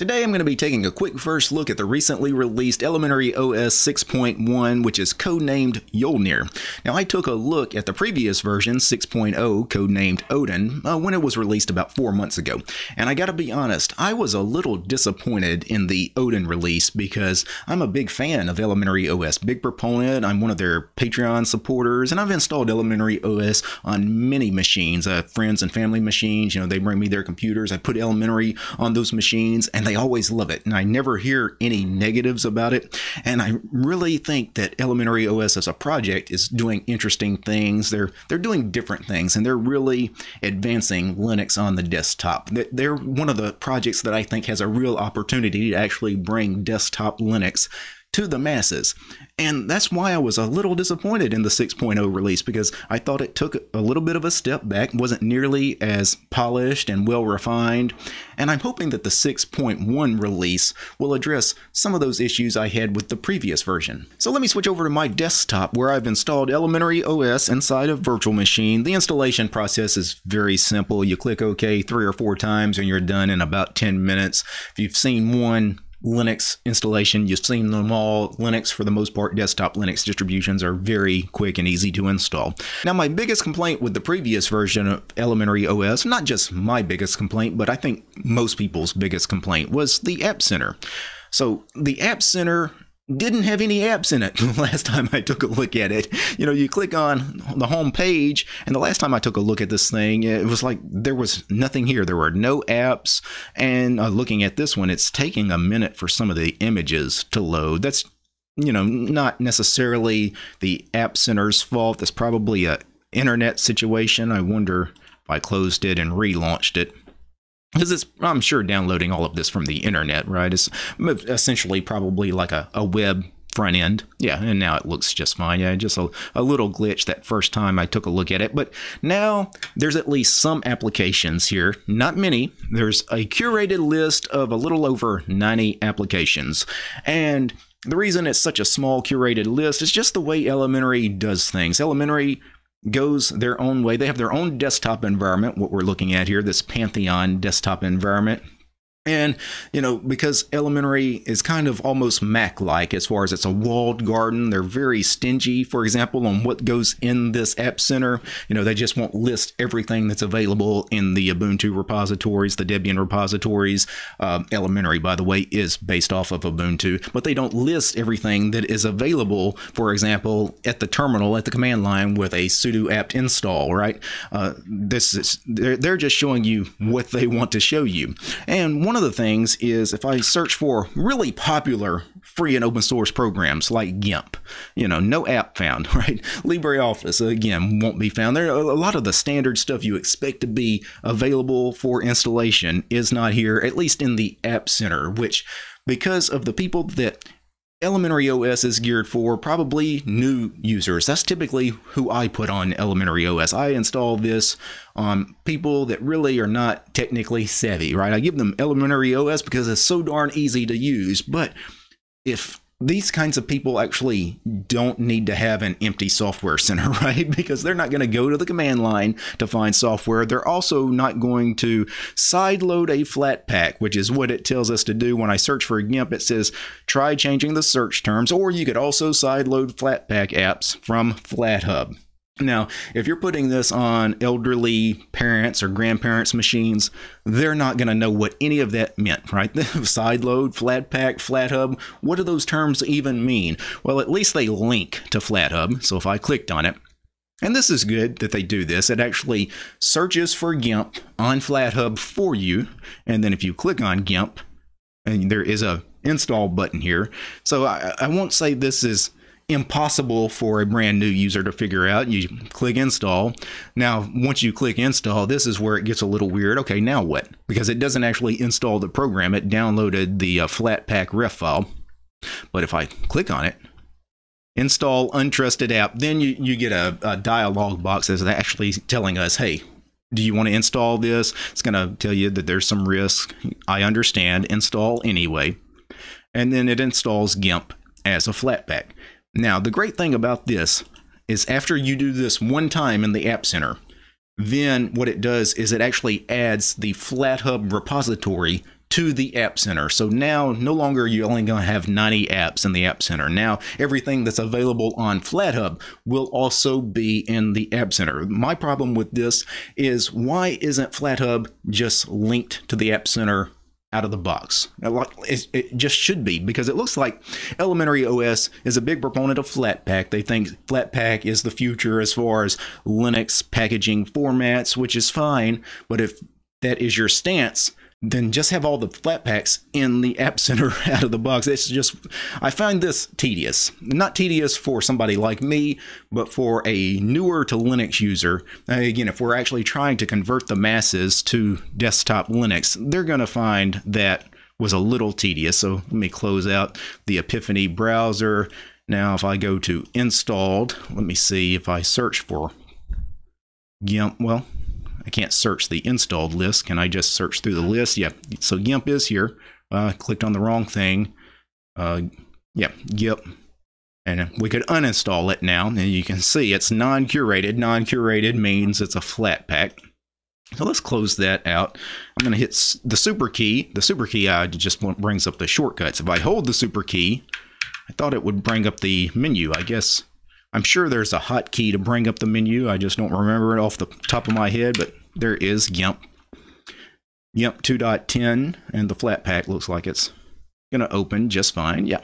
Today I'm going to be taking a quick first look at the recently released Elementary OS 6.1, which is codenamed Jolnir. Now I took a look at the previous version, 6.0, codenamed Odin, uh, when it was released about four months ago. And I gotta be honest, I was a little disappointed in the Odin release because I'm a big fan of Elementary OS, big proponent, I'm one of their Patreon supporters, and I've installed Elementary OS on many machines, uh, friends and family machines, you know, they bring me their computers, I put Elementary on those machines, and they always love it. And I never hear any negatives about it. And I really think that Elementary OS as a project is doing interesting things. They're they're doing different things and they're really advancing Linux on the desktop. They're one of the projects that I think has a real opportunity to actually bring desktop Linux to the masses. And that's why I was a little disappointed in the 6.0 release because I thought it took a little bit of a step back, wasn't nearly as polished and well refined. And I'm hoping that the 6.1 release will address some of those issues I had with the previous version. So let me switch over to my desktop where I've installed Elementary OS inside a virtual machine. The installation process is very simple. You click OK three or four times and you're done in about 10 minutes. If you've seen one Linux installation. You've seen them all. Linux, for the most part, desktop Linux distributions are very quick and easy to install. Now, my biggest complaint with the previous version of Elementary OS, not just my biggest complaint, but I think most people's biggest complaint, was the App Center. So, the App Center didn't have any apps in it the last time I took a look at it. You know, you click on the home page, and the last time I took a look at this thing, it was like there was nothing here. There were no apps. And uh, looking at this one, it's taking a minute for some of the images to load. That's, you know, not necessarily the App Center's fault. That's probably a internet situation. I wonder if I closed it and relaunched it because it's i'm sure downloading all of this from the internet right? It's essentially probably like a, a web front end. Yeah and now it looks just fine. Yeah just a, a little glitch that first time i took a look at it. But now there's at least some applications here. Not many. There's a curated list of a little over 90 applications. And the reason it's such a small curated list is just the way elementary does things. Elementary goes their own way. They have their own desktop environment, what we're looking at here, this Pantheon desktop environment. And, you know, because Elementary is kind of almost Mac like as far as it's a walled garden, they're very stingy, for example, on what goes in this App Center. You know, they just won't list everything that's available in the Ubuntu repositories, the Debian repositories. Um, Elementary, by the way, is based off of Ubuntu, but they don't list everything that is available, for example, at the terminal, at the command line with a sudo apt install, right? Uh, this is, they're, they're just showing you what they want to show you. And one of the things is if I search for really popular free and open source programs like GIMP, you know, no app found, right? LibreOffice, again, won't be found. There a lot of the standard stuff you expect to be available for installation is not here, at least in the App Center, which because of the people that Elementary OS is geared for probably new users. That's typically who I put on Elementary OS. I install this on people that really are not technically savvy, right? I give them Elementary OS because it's so darn easy to use. But if these kinds of people actually don't need to have an empty software center, right? Because they're not going to go to the command line to find software. They're also not going to sideload a Flatpak, which is what it tells us to do when I search for GIMP. It says try changing the search terms, or you could also sideload Flatpak apps from FlatHub. Now, if you're putting this on elderly parents or grandparents' machines, they're not going to know what any of that meant, right? Sideload, Flatpak, FlatHub, what do those terms even mean? Well, at least they link to FlatHub. So if I clicked on it, and this is good that they do this. It actually searches for GIMP on FlatHub for you. And then if you click on GIMP, and there is a install button here. So I, I won't say this is impossible for a brand new user to figure out. You click install. Now, once you click install, this is where it gets a little weird. Okay, now what? Because it doesn't actually install the program. It downloaded the uh, Flatpak ref file. But if I click on it, install untrusted app, then you, you get a, a dialog box that's actually telling us, hey, do you want to install this? It's going to tell you that there's some risk. I understand. Install anyway. And then it installs GIMP as a Flatpak. Now, the great thing about this is after you do this one time in the App Center, then what it does is it actually adds the FlatHub repository to the App Center. So now no longer you're only going to have 90 apps in the App Center. Now everything that's available on FlatHub will also be in the App Center. My problem with this is why isn't FlatHub just linked to the App Center out of the box. It just should be because it looks like Elementary OS is a big proponent of Flatpak. They think Flatpak is the future as far as Linux packaging formats, which is fine. But if that is your stance, then just have all the Flatpaks in the App Center out of the box. It's just, I find this tedious. Not tedious for somebody like me, but for a newer to Linux user. Again, if we're actually trying to convert the masses to desktop Linux, they're going to find that was a little tedious. So let me close out the Epiphany browser. Now, if I go to installed, let me see if I search for GIMP. Well, I can't search the installed list. Can I just search through the list? Yeah. So GIMP is here. Uh, clicked on the wrong thing. Uh, yeah, GIMP. And we could uninstall it now. And you can see it's non-curated. Non-curated means it's a Flatpak. So let's close that out. I'm going to hit the super key. The super key uh, just brings up the shortcuts. If I hold the super key, I thought it would bring up the menu. I guess I'm sure there's a hotkey to bring up the menu. I just don't remember it off the top of my head, but there is GIMP. GIMP 2.10, and the Flatpak looks like it's going to open just fine. Yeah.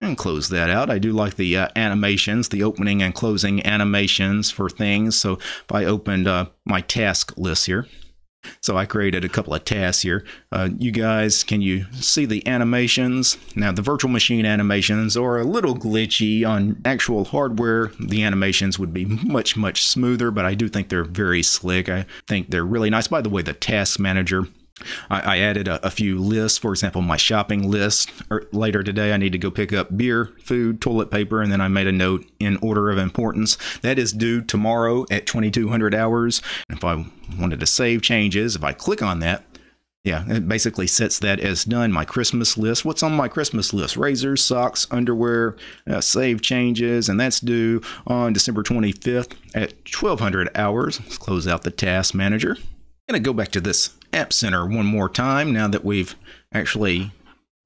And close that out. I do like the uh, animations, the opening and closing animations for things. So if I opened uh, my task list here, so I created a couple of tasks here. Uh, you guys, can you see the animations? Now, the virtual machine animations are a little glitchy on actual hardware. The animations would be much, much smoother, but I do think they're very slick. I think they're really nice. By the way, the task manager I, I added a, a, few lists. For example, my shopping list er, later today, I need to go pick up beer, food, toilet paper, and then I made a note in order of importance. That is due tomorrow at 2200 hours. If I wanted to save changes, if I click on that, yeah, it basically sets that as done. My Christmas list. What's on my Christmas list? Razors, socks, underwear, uh, save changes, and that's due on December 25th at 1200 hours. Let's close out the task manager. Going to go back to this App Center one more time now that we've actually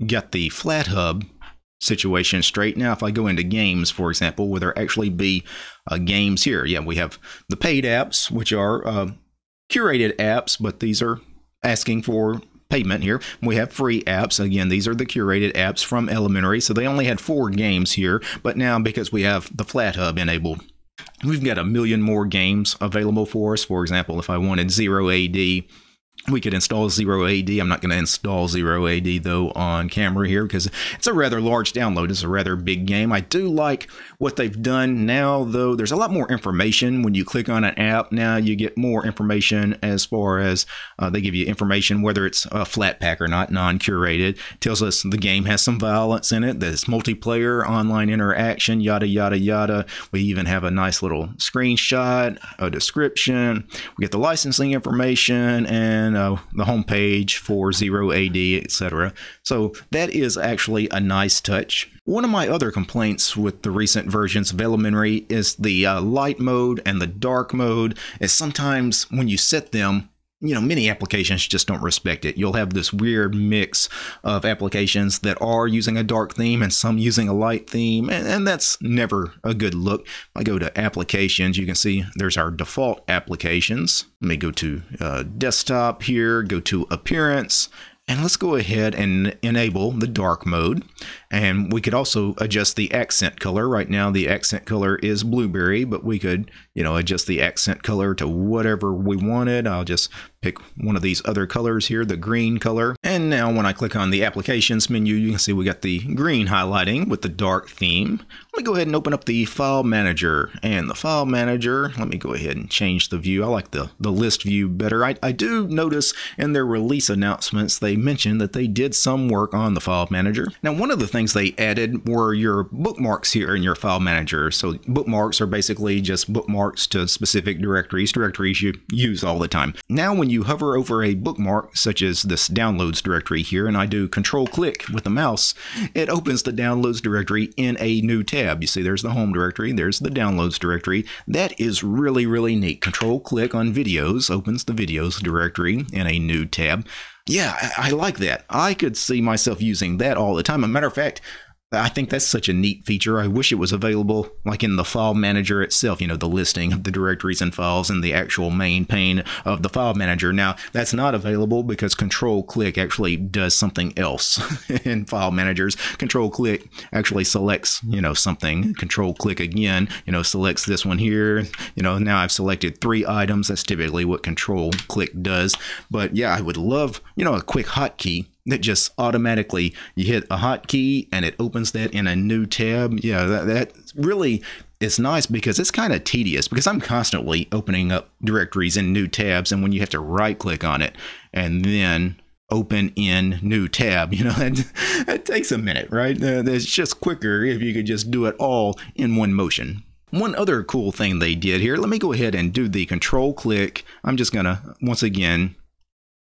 got the FlatHub situation straight. Now, if I go into games, for example, will there actually be uh, games here? Yeah, we have the paid apps, which are uh, curated apps, but these are asking for payment here. We have free apps. Again, these are the curated apps from Elementary. So they only had four games here, but now because we have the FlatHub enabled, We've got a million more games available for us. For example, if I wanted Zero AD, we could install Zero AD. I'm not going to install Zero AD though on camera here because it's a rather large download. It's a rather big game. I do like what they've done now though. There's a lot more information when you click on an app. Now you get more information as far as uh, they give you information whether it's a Flatpak or not, non-curated. Tells us the game has some violence in it. There's multiplayer, online interaction, yada yada yada. We even have a nice little screenshot, a description. We get the licensing information and and uh, the homepage for Zero AD, etc. So that is actually a nice touch. One of my other complaints with the recent versions of Elementary is the uh, light mode and the dark mode. Is sometimes when you set them, you know, many applications just don't respect it. You'll have this weird mix of applications that are using a dark theme and some using a light theme, and, and that's never a good look. If I go to applications, you can see there's our default applications. Let me go to uh, desktop here, go to appearance, and let's go ahead and enable the dark mode. And we could also adjust the accent color. Right now the accent color is blueberry, but we could, you know, adjust the accent color to whatever we wanted. I'll just pick one of these other colors here, the green color. And now when I click on the applications menu, you can see we got the green highlighting with the dark theme. Let me go ahead and open up the file manager and the file manager. Let me go ahead and change the view. I like the, the list view better. I, I do notice in their release announcements, they mentioned that they did some work on the file manager. Now, one of the things they added were your bookmarks here in your file manager. So bookmarks are basically just bookmarks to specific directories, directories you use all the time. Now, when you hover over a bookmark, such as this downloads directory here, and I do control click with the mouse, it opens the downloads directory in a new tab. You see, there's the home directory, there's the downloads directory. That is really, really neat. Control click on videos opens the videos directory in a new tab. Yeah, I, I like that. I could see myself using that all the time. As a matter of fact, I think that's such a neat feature. I wish it was available like in the file manager itself, you know, the listing of the directories and files in the actual main pane of the file manager. Now, that's not available because control click actually does something else in file managers. Control click actually selects, you know, something. Control click again, you know, selects this one here. You know, now I've selected three items. That's typically what control click does. But yeah, I would love, you know, a quick hotkey that just automatically you hit a hotkey and it opens that in a new tab. Yeah, that, that really is nice because it's kind of tedious because I'm constantly opening up directories in new tabs, and when you have to right click on it and then open in new tab, you know that, that takes a minute, right? Uh, it's just quicker if you could just do it all in one motion. One other cool thing they did here, let me go ahead and do the control click. I'm just going to, once again,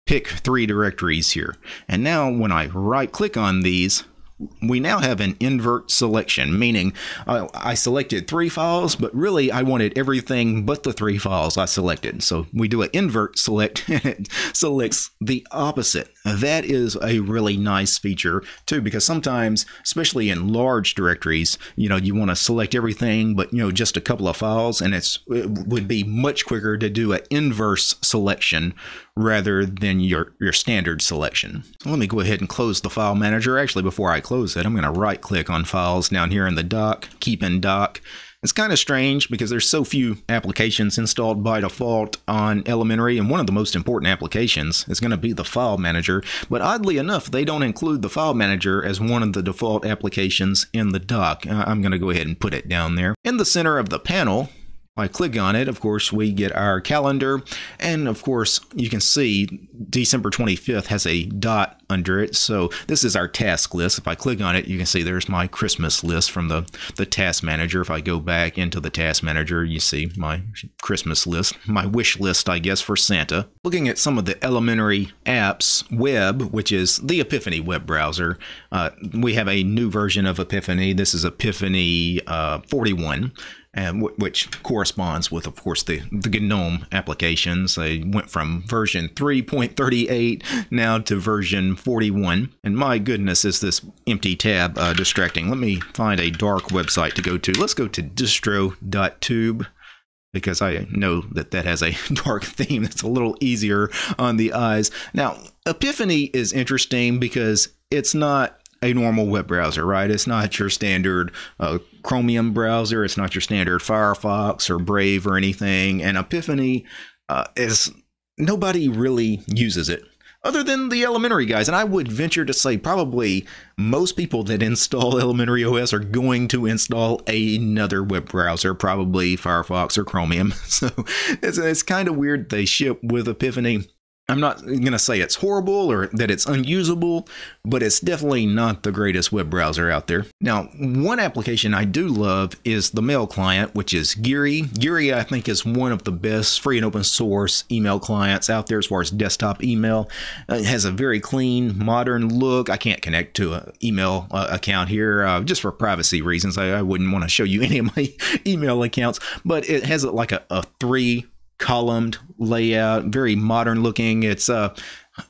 pick three directories here. And now when I right click on these, we now have an invert selection, meaning uh, I selected three files, but really I wanted everything but the three files I selected. So we do an invert select and it selects the opposite. That is a really nice feature too, because sometimes, especially in large directories, you know, you want to select everything, but you know, just a couple of files, and it's it would be much quicker to do an inverse selection rather than your, your standard selection. So let me go ahead and close the file manager. Actually, before I close it, I'm going to right click on files down here in the dock, keep in dock. It's kind of strange because there's so few applications installed by default on Elementary, and one of the most important applications is going to be the File Manager. But oddly enough, they don't include the File Manager as one of the default applications in the dock. Uh, I'm going to go ahead and put it down there. In the center of the panel, I click on it, of course, we get our calendar. And of course, you can see December 25th has a dot under it. So this is our task list. If I click on it, you can see there's my Christmas list from the, the task manager. If I go back into the task manager, you see my Christmas list, my wish list, I guess, for Santa. Looking at some of the elementary apps, web, which is the Epiphany web browser, uh, we have a new version of Epiphany. This is Epiphany uh, 41 and w- which corresponds with, of course, the the GNOME applications. They went from version 3.38 now to version 41. And my goodness, is this empty tab uh, distracting? Let me find a dark website to go to. Let's go to distro.tube because I know that that has a dark theme that's a little easier on the eyes. Now, Epiphany is interesting because it's not a normal web browser, right? It's not your standard uh, Chromium browser. It's not your standard Firefox or Brave or anything. And Epiphany uh, is nobody really uses it other than the elementary guys. And I would venture to say probably most people that install elementary OS are going to install another web browser, probably Firefox or Chromium. So it's, it's kind of weird they ship with Epiphany. I'm not going to say it's horrible or that it's unusable, but it's definitely not the greatest web browser out there. Now, one application I do love is the mail client, which is Geary. Geary, I think, is one of the best free and open source email clients out there as far as desktop email. Uh, it has a very clean, modern look. I can't connect to an email uh, account here uh, just for privacy reasons. I, I wouldn't want to show you any of my email accounts, but it has like a, a three columned layout, very modern looking. It's uh,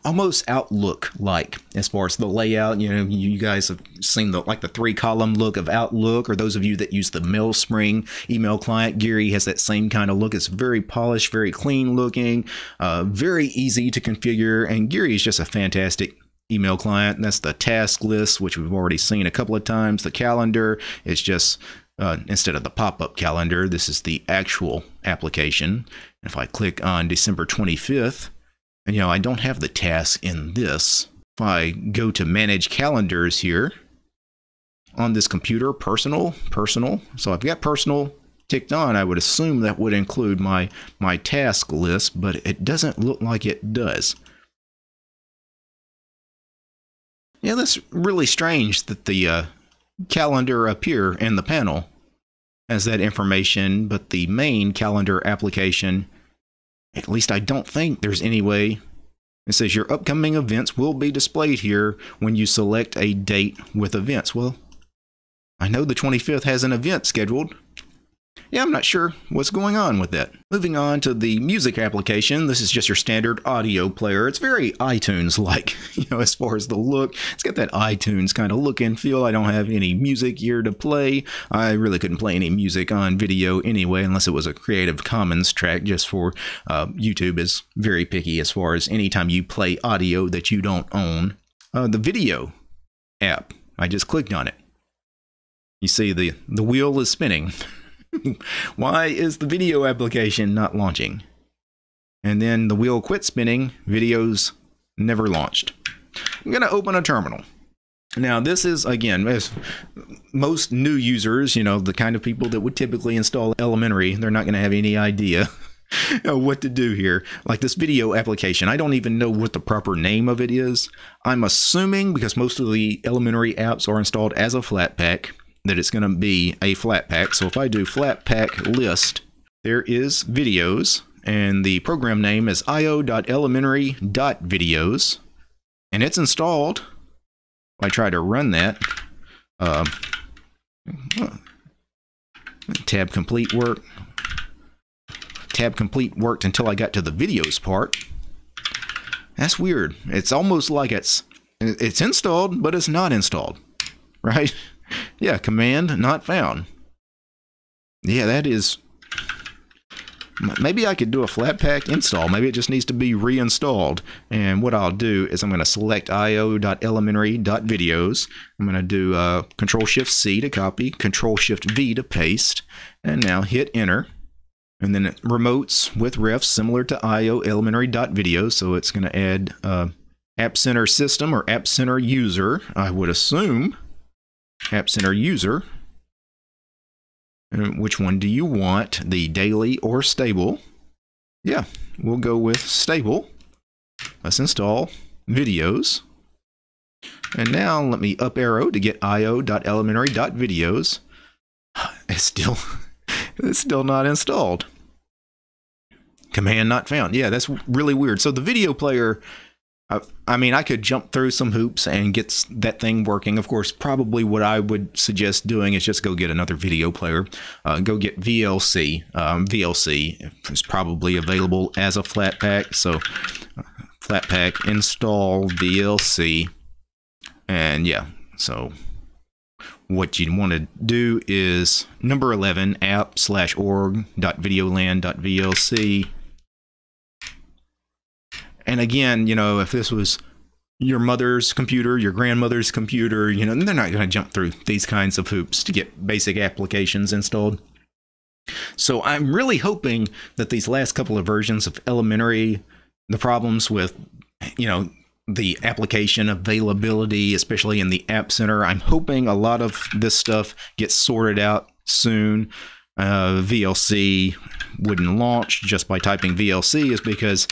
almost Outlook like as far as the layout. You know, you guys have seen the like the three column look of Outlook, or those of you that use the MailSpring email client. Geary has that same kind of look. It's very polished, very clean looking, uh, very easy to configure, and Geary is just a fantastic email client. And that's the task list, which we've already seen a couple of times. The calendar is just uh, instead of the pop-up calendar, this is the actual application. If I click on December 25th, and you know, I don't have the task in this. If I go to manage calendars here on this computer, personal, personal. So I've got personal ticked on. I would assume that would include my, my task list, but it doesn't look like it does. Yeah, that's really strange that the uh, calendar up here in the panel has that information, but the main calendar application, at least I don't think there's any way. It says your upcoming events will be displayed here when you select a date with events. Well, I know the 25th has an event scheduled, yeah, I'm not sure what's going on with that. Moving on to the music application, this is just your standard audio player. It's very iTunes-like, you know, as far as the look. It's got that iTunes kind of look and feel. I don't have any music here to play. I really couldn't play any music on video anyway, unless it was a Creative Commons track just for uh, YouTube is very picky as far as anytime you play audio that you don't own. Uh, the video app, I just clicked on it. You see the, the wheel is spinning. Why is the video application not launching? And then the wheel quit spinning, videos never launched. I'm going to open a terminal. Now, this is, again, as most new users, you know, the kind of people that would typically install Elementary, they're not going to have any idea what to do here. Like this video application, I don't even know what the proper name of it is. I'm assuming, because most of the Elementary apps are installed as a Flatpak, that it's going to be a Flatpak. So if I do Flatpak list, there is videos, and the program name is io.elementary.videos, and it's installed. If I try to run that, uh, tab complete work. Tab complete worked until I got to the videos part. That's weird. It's almost like it's it's installed, but it's not installed, right? Yeah, command not found. Yeah, that is... Maybe I could do a Flatpak install. Maybe it just needs to be reinstalled. And what I'll do is I'm going to select io.elementary.videos. I'm going to do uh, Control-Shift-C to copy, Control-Shift-V to paste, and now hit Enter. And then remotes with refs similar to io elementary.videos. So it's going to add uh, App Center System or App Center User, I would assume. App Center user. And which one do you want, the daily or stable? Yeah, we'll go with stable. Let's install videos. And now let me up arrow to get io.elementary.videos. It's still, it's still not installed. Command not found. Yeah, that's really weird. So the video player I mean, I could jump through some hoops and get that thing working. Of course, probably what I would suggest doing is just go get another video player. Uh, go get VLC. Um, VLC is probably available as a Flatpak. So, Flatpak install VLC. And yeah, so what you want to do is number 11 app slash org dot videolan dot VLC and again, you know, if this was your mother's computer, your grandmother's computer, you know, they're not going to jump through these kinds of hoops to get basic applications installed. So I'm really hoping that these last couple of versions of Elementary, the problems with, you know, the application availability, especially in the App Center, I'm hoping a lot of this stuff gets sorted out soon. Uh, VLC wouldn't launch just by typing VLC is because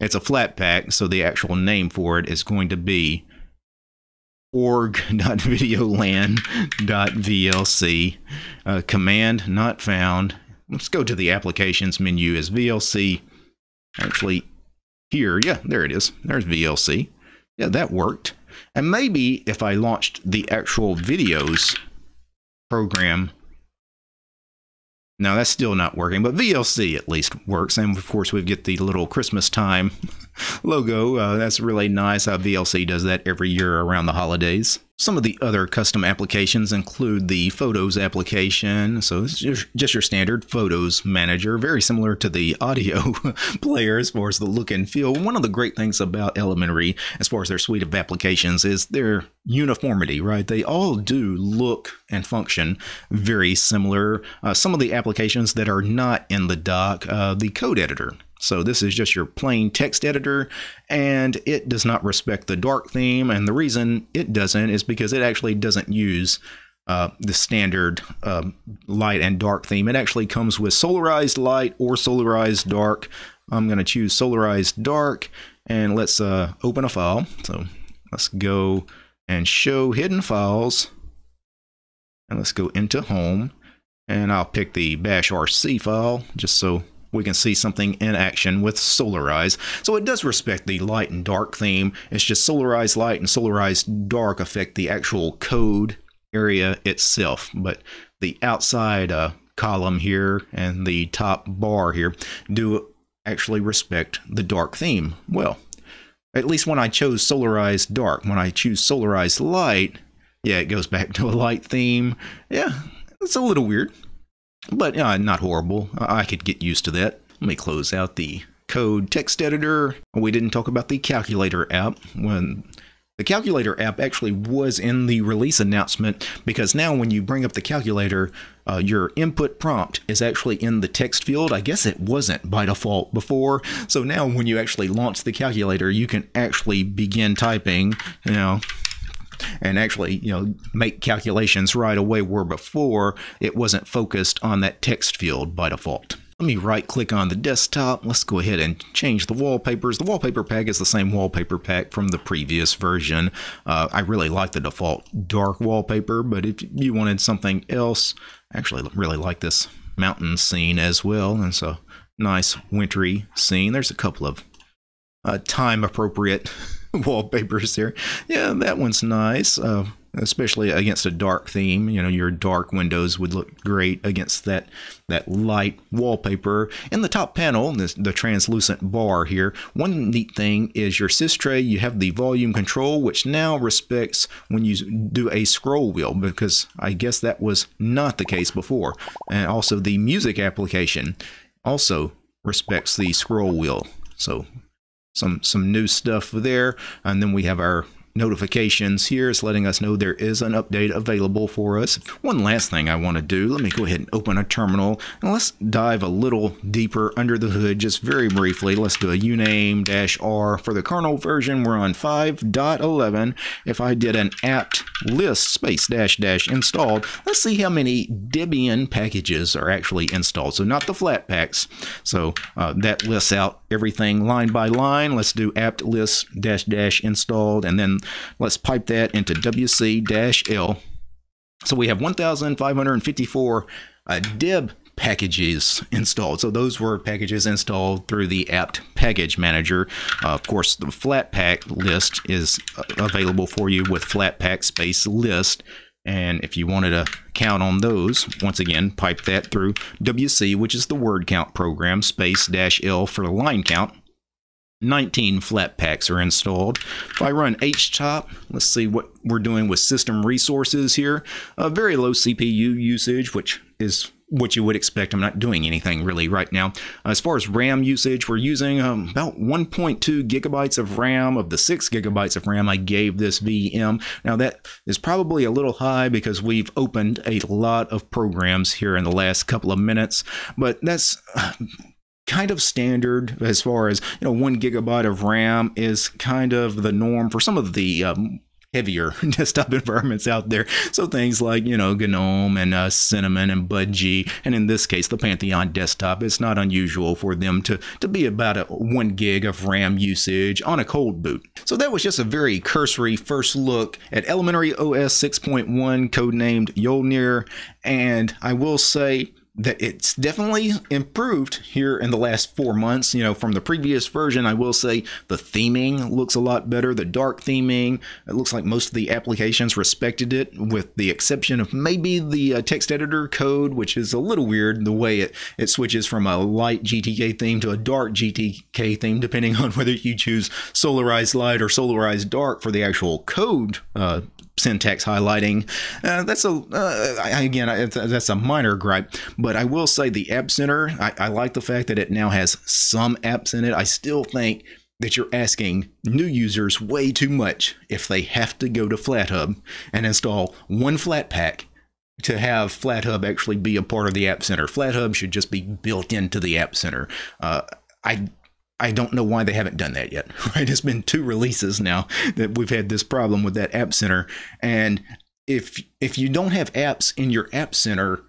it's a Flatpak, so the actual name for it is going to be org.videolan.vlc. Uh, command not found. Let's go to the applications menu as VLC. Actually, here, yeah, there it is. There's VLC. Yeah, that worked. And maybe if I launched the actual videos program now that's still not working, but VLC at least works. And of course, we get the little Christmas time logo. Uh, that's really nice how VLC does that every year around the holidays. Some of the other custom applications include the Photos application. So it's just your standard Photos manager, very similar to the audio player as far as the look and feel. One of the great things about Elementary, as far as their suite of applications, is their uniformity, right? They all do look and function very similar. Uh, some of the applications that are not in the dock, uh, the code editor so this is just your plain text editor and it does not respect the dark theme. And the reason it doesn't is because it actually doesn't use uh, the standard uh, light and dark theme. It actually comes with solarized light or solarized dark. I'm going to choose solarized dark and let's uh, open a file. So let's go and show hidden files and let's go into home And I'll pick the bash RC file just so we can see something in action with Solarize. So it does respect the light and dark theme. It's just Solarize light and Solarize dark affect the actual code area itself. But the outside uh, column here and the top bar here do actually respect the dark theme well. At least when I chose Solarize dark. When I choose Solarize light, yeah, it goes back to a light theme. Yeah, it's a little weird, but uh, not horrible. I could get used to that. Let me close out the code text editor. We didn't talk about the calculator app. When the calculator app actually was in the release announcement because now when you bring up the calculator, uh, your input prompt is actually in the text field. I guess it wasn't by default before. So now when you actually launch the calculator, you can actually begin typing, you know, and actually, you know, make calculations right away where before it wasn't focused on that text field by default. Let me right click on the desktop. Let's go ahead and change the wallpapers. The wallpaper pack is the same wallpaper pack from the previous version. Uh, I really like the default dark wallpaper, but if you wanted something else, I actually really like this mountain scene as well. And so nice wintry scene. There's a couple of uh, time appropriate wallpapers here. Yeah, that one's nice. Uh, especially against a dark theme. You know, your dark windows would look great against that that light wallpaper. In the top panel, this, the translucent bar here, one neat thing is your sys tray, You have the volume control, which now respects when you do a scroll wheel, because I guess that was not the case before. And also the music application also respects the scroll wheel. So some some new stuff there. And then we have our notifications here is letting us know there is an update available for us. One last thing I want to do, let me go ahead and open a terminal and let's dive a little deeper under the hood just very briefly. Let's do a uname-r for the kernel version. We're on 5.11. If I did an apt list space dash dash installed, let's see how many Debian packages are actually installed. So not the Flatpaks. So uh, that lists out everything line by line. Let's do apt list dash dash installed and then Let's pipe that into WC-L. So we have 1,554 uh, deb packages installed. So those were packages installed through the apt package manager. Uh, of course, the Flatpak list is uh, available for you with Flatpak space list. And if you wanted to count on those, once again, pipe that through WC, which is the word count program, space dash L for the line count. 19 Flatpaks are installed. If I run htop, let's see what we're doing with system resources here. A very low CPU usage, which is what you would expect. I'm not doing anything really right now. As far as RAM usage, we're using um, about 1.2 gigabytes of RAM of the 6 gigabytes of RAM I gave this VM. Now that is probably a little high because we've opened a lot of programs here in the last couple of minutes, but that's kind of standard as far as you know one gigabyte of ram is kind of the norm for some of the um, heavier desktop environments out there. So things like you know gnome and uh, cinnamon and budgie and in this case the pantheon desktop it's not unusual for them to to be about a one gig of ram usage on a cold boot. So that was just a very cursory first look at elementary os 6.1 codenamed jolnir and i will say that it's definitely improved here in the last four months. You know, from the previous version, I will say the theming looks a lot better. The dark theming, it looks like most of the applications respected it, with the exception of maybe the uh, text editor code, which is a little weird the way it, it switches from a light GTK theme to a dark GTK theme, depending on whether you choose Solarized Light or Solarized Dark for the actual code uh, syntax highlighting. Uh, that's a uh, again that's a minor gripe, but I will say the App Center. I, I like the fact that it now has some apps in it. I still think that you're asking new users way too much if they have to go to FlatHub and install one Flatpak to have FlatHub actually be a part of the App Center. FlatHub should just be built into the App Center. Uh, I I don't know why they haven't done that yet. Right? It's been two releases now that we've had this problem with that app center. And if if you don't have apps in your app center,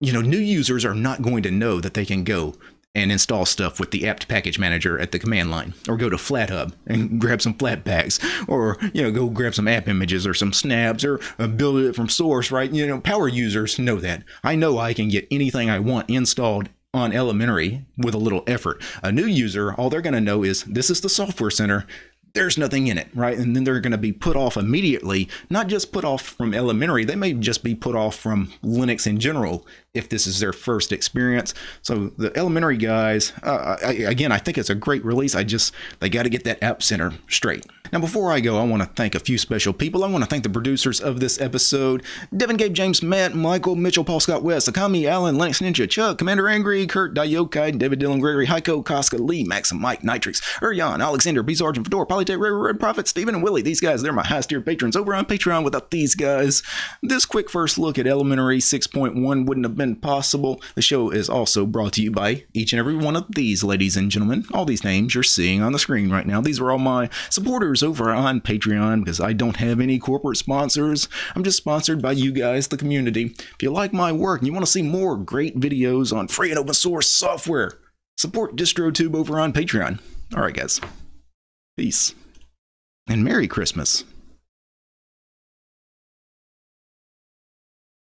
you know, new users are not going to know that they can go and install stuff with the apt package manager at the command line or go to flathub and grab some flatpaks or you know go grab some app images or some snaps or uh, build it from source right you know power users know that i know i can get anything i want installed on elementary with a little effort a new user all they're going to know is this is the software center there's nothing in it, right? And then they're going to be put off immediately, not just put off from elementary, they may just be put off from Linux in general if this is their first experience. So the elementary guys, uh, I, again, I think it's a great release. I just, they got to get that app center straight. Now, before I go, I want to thank a few special people. I want to thank the producers of this episode Devin, Gabe, James, Matt, Michael, Mitchell, Paul, Scott, West, Akami, Allen, Linux Ninja, Chuck, Commander Angry, Kurt, Dayokai, David, Dylan, Gregory, Heiko, Koska, Lee, Maxim, Mike, Nitrix, Urian, Alexander, B. Sergeant, Fedor, Polytech, Red, Red Prophet, Stephen, and Willie. These guys, they're my highest tier patrons over on Patreon. Without these guys, this quick first look at Elementary 6.1 wouldn't have been possible. The show is also brought to you by each and every one of these, ladies and gentlemen. All these names you're seeing on the screen right now. These are all my supporters over on Patreon because I don't have any corporate sponsors. I'm just sponsored by you guys, the community. If you like my work and you want to see more great videos on free and open source software, support DistroTube over on Patreon. All right, guys. Peace. And Merry Christmas.